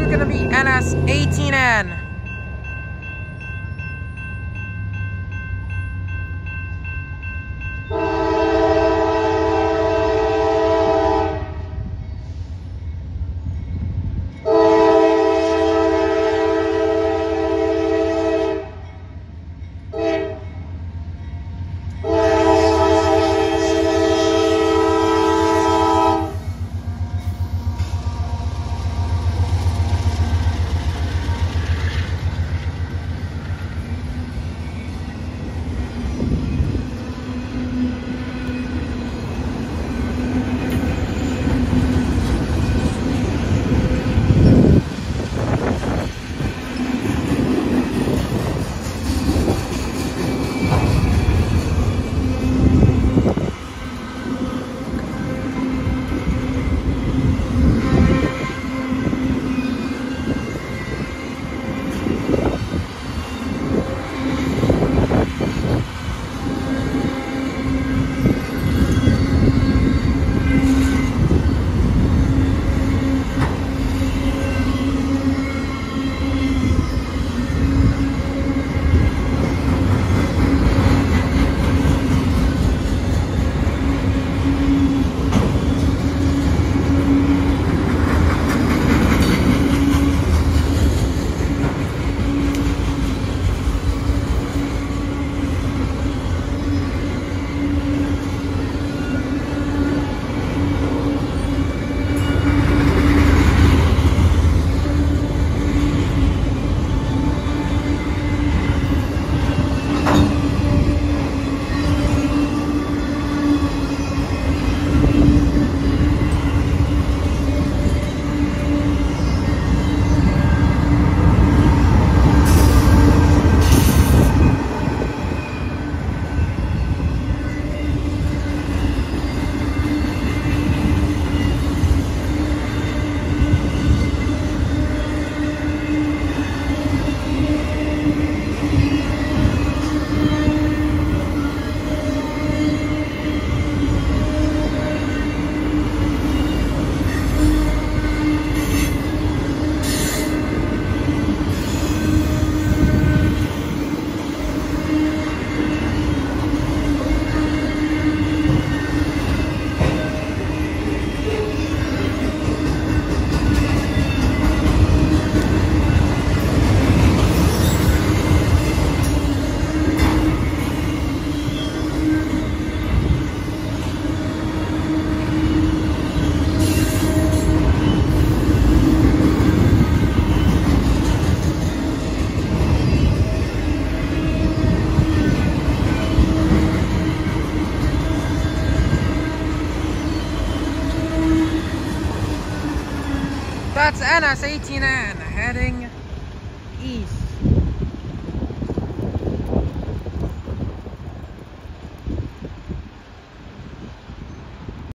is going to be NS18N. That's NS18N heading east.